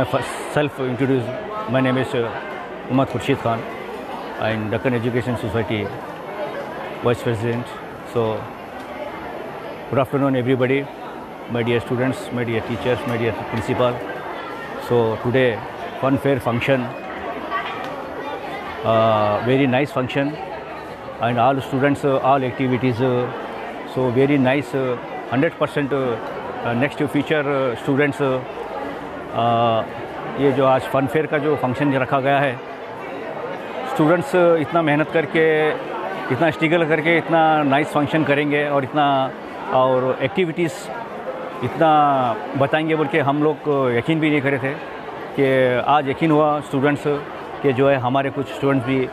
myself introduce. My name is uh, Umar Khurshid Khan. I'm Deccan Education Society Vice President. So, good afternoon, everybody. My dear students, my dear teachers, my dear principal. So, today, fun fair function. Uh, very nice function. And all students, uh, all activities. Uh, so, very nice. Uh, 100% uh, uh, next future uh, students. ये जो आज fun fair का जो function रखा गया है students इतना मेहनत करके, इतना स्ट्रगल करके, इतना नाइस फ़ंक्शन करेंगे और इतना, और एक्टिविटीज़ इतना बताएँगे बोल के हम लोग यकीन भी नहीं करे थे कि आज यकीन हुआ स्टूडेंट्स के जो है हमारे कुछ स्टूडेंट्स भी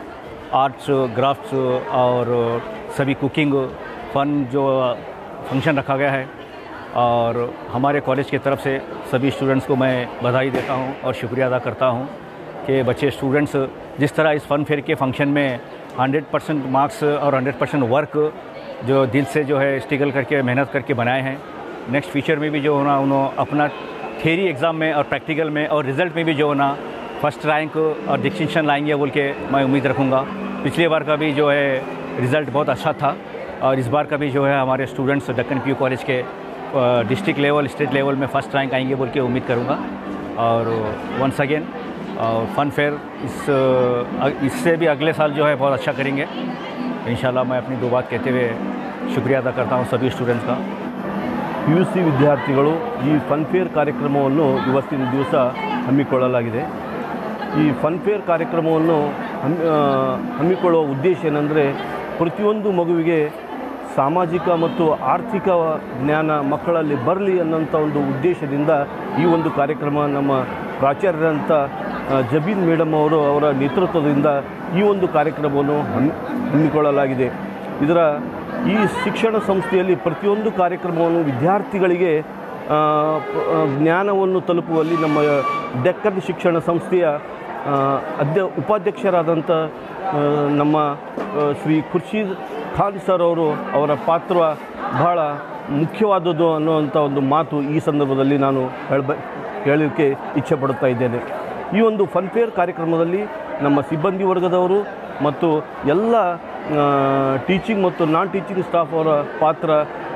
आर्ट्स ग्राफ्ट्स और सभी कुकिंग फन जो फ़ंक्शन रखा गया है। और हमारे कॉलेज की तरफ़ से सभी स्टूडेंट्स को मैं बधाई देता हूँ और शुक्रिया अदा करता हूँ कि बच्चे स्टूडेंट्स जिस तरह इस फन फेयर के फ़ंक्शन में 100 परसेंट मार्क्स और 100 परसेंट वर्क जो दिल से जो है स्ट्रगल करके, मेहनत करके बनाए हैं। नेक्स्ट फ्यूचर में भी जो होना उन्होंने अपना थेरी एग्ज़ाम में और प्रैक्टिकल में और रिज़ल्ट में भी जो होना फ़र्स्ट रैंक और डिस्टिंक्शन लाएँगे बोल के मैं उम्मीद रखूँगा। पिछली बार का भी जो है रिज़ल्ट बहुत अच्छा था और इस बार का भी जो है हमारे स्टूडेंट्स दक्कन पीयू कॉलेज के डिस्ट्रिक्ट लेवल स्टेट लेवल में फ़र्स्ट रैंक आएंगे बोल के उम्मीद करूँगा और वंस अगेन और फन फेयर इस इससे भी अगले साल जो है बहुत अच्छा करेंगे इन मैं अपनी दो बात कहते हुए शुक्रिया अदा करता हूँ सभी स्टूडेंट्स का ಪಿ ಯು ಸಿ ವಿದ್ಯಾರ್ಥಿಗಳು ಈ ಫನ್ಫೇರ್ ಕಾರ್ಯಕ್ರಮವನ್ನು ಇವತ್ತಿನ ದಿವಸ ಹಮ್ಮಿಕೊಳ್ಳಲಾಗಿದೆ ಈ ಫನ್ಫೇರ್ ಕಾರ್ಯಕ್ರಮವನ್ನು ಹಮ್ಮಿ ಆ, ಹಮ್ಮಿಕೊಳ್ಳುವ ಉದ್ದೇಶ ಏನಂದರೆ ಪ್ರತಿಯೊಂದು ಮಗುವಿಗೆ ಸಾಮಾಜಿಕ ಮತ್ತು ಆರ್ಥಿಕ ಜ್ಞಾನ ಮಕ್ಕಳಲ್ಲಿ ಬರಲಿ ಅನ್ನೋಂಥ ಒಂದು ಉದ್ದೇಶದಿಂದ ಈ ಒಂದು ಕಾರ್ಯಕ್ರಮ ನಮ್ಮ ಪ್ರಾಚಾರ್ಯರಂಥ ಜಬೀನ್ ಮೇಡಮ್ ಅವರು ಅವರ ನೇತೃತ್ವದಿಂದ ಈ ಒಂದು ಕಾರ್ಯಕ್ರಮವನ್ನು ಹಮ್ಮಿ ಹಮ್ಮಿಕೊಳ್ಳಲಾಗಿದೆ. ಇದರ ಈ ಶಿಕ್ಷಣ ಸಂಸ್ಥೆಯಲ್ಲಿ ಪ್ರತಿಯೊಂದು ಕಾರ್ಯಕ್ರಮವನ್ನು ವಿದ್ಯಾರ್ಥಿಗಳಿಗೆ ಜ್ಞಾನವನ್ನು ತಲುಪುವಲ್ಲಿ ನಮ್ಮ ಡೆಕ್ಕನ್ ಶಿಕ್ಷಣ ಸಂಸ್ಥೆಯ ಅಧ್ಯ ಉಪಾಧ್ಯಕ್ಷರಾದಂಥ ನಮ್ಮ ಶ್ರೀ ಖುರ್ಷೀದ್ ಖಾನ್ ಸರ್ ಅವರು ಅವರ ಪಾತ್ರ ಬಹಳ ಮುಖ್ಯವಾದದ್ದು ಅನ್ನುವಂಥ ಒಂದು ಮಾತು ಈ ಸಂದರ್ಭದಲ್ಲಿ ನಾನು ಹೇಳಬ, ಹೇಳಲಿಕ್ಕೆ ಇಚ್ಛೆ ಪಡುತ್ತಾ ಇದ್ದೇನೆ. ಈ ಒಂದು ಫನ್ಫೇರ್ ಕಾರ್ಯಕ್ರಮದಲ್ಲಿ ನಮ್ಮ ಸಿಬ್ಬಂದಿ ವರ್ಗದವರು ಮತ್ತು ಎಲ್ಲ ಟೀಚಿಂಗ್ ಮತ್ತು ನಾನ್ ಟೀಚಿಂಗ್ ಸ್ಟಾಫ್ ಅವರ ಪಾತ್ರ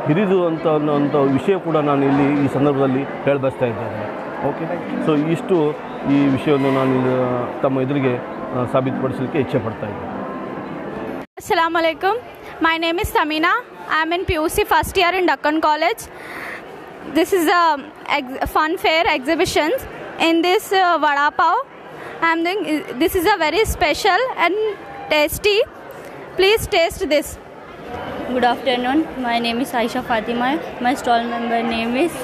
ಹಿರಿದು ಅಂತ ಅನ್ನೋಂಥ ವಿಷಯ ಕೂಡ ನಾನು ಇಲ್ಲಿ ಈ ಸಂದರ್ಭದಲ್ಲಿ ಹೇಳಬಯಸ್ತಾ ಇದ್ದೇನೆ. ಓಕೆ ಸೊ ಇಷ್ಟು ಈ ವಿಷಯವನ್ನು ನಾನು ಇಲ್ಲಿ, ಆ, ತಮ್ಮ ಎದುರಿಗೆ ಆ, ಸಾಬೀತುಪಡಿಸಲಿಕ್ಕೆ ಇಚ್ಛೆ ಪಡ್ತಾ ಇದ್ದೇನೆ Assalamu alaikum. My name is Samina. I am in PUC first year in Deccan College. This is a ex- fun fair exhibitions. In this uh, vada pav, I am doing. This is a very special and tasty. Please taste this. Good afternoon. My name is Aisha Fatima. My stall member name is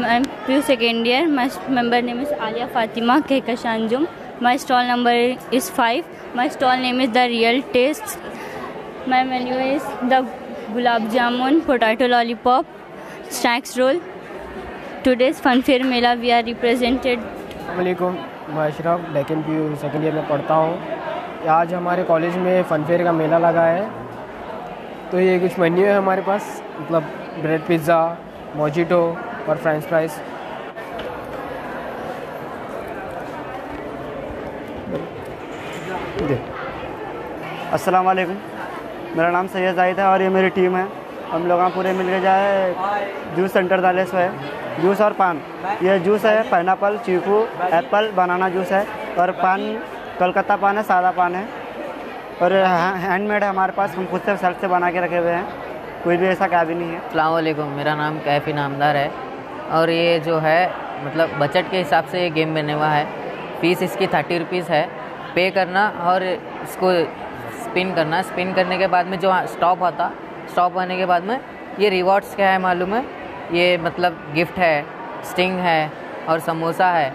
ma'am PU second year my member name is Aliya Fatima के कशानजुम my stall number is five my stall name is the real taste my menu is the gulab jamun potato lollipop snacks roll today's fun fair mela we are represented मैं Ashraf Deccan second year में पढ़ता हूँ। आज हमारे college में FunFair का मेला लगा है। तो ये कुछ मेन्यू है हमारे पास। मतलब ब्रेड पिज़्ज़ा मोजिटो और फ्रेंच फ्राइज। अस्सलाम वालेकुम मेरा नाम सैयद जाहिद है और ये मेरी टीम है। हम लोग यहाँ पूरे मिल के जाए जूस सेंटर डाले सो है जूस और पान। ये जूस है pineapple chikoo apple banana juice है। और पान कलकत्ता पान है सादा पान है। और हैंडमेड है हमारे पास। हम खुद से सेल्फ से बना के रखे हुए हैं। कोई भी ऐसा भी नहीं है। अल्लाम मेरा नाम कैफ़ी नामदार है। और ये जो है मतलब बजट के हिसाब से ये गेम बने हुआ है। फ़ीस इसकी थर्टी रुपीज़ है। पे करना और इसको स्पिन करना। स्पिन करने के बाद में जो स्टॉप होता स्टॉप होने के बाद में ये रिवॉर्ड्स क्या है मालूम है? ये मतलब गिफ्ट है, स्टिंग है और समोसा है।